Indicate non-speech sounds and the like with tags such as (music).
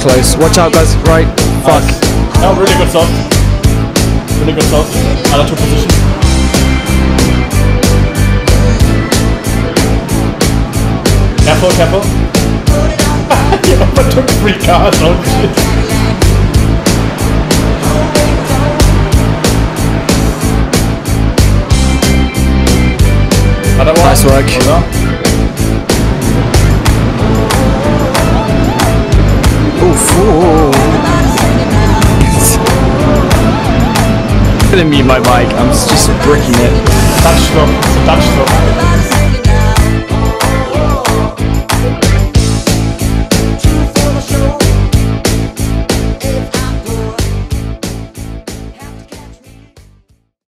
close. Watch out, guys. Right. Fuck. Oh, really good stuff. Really good stuff. I took position. Careful, careful. (laughs) yeah, I took three cars. Oh shit. Another one. Nice work. Well Ooh. gonna mute my mic. I'm just bricking it. It's a Dutchstop.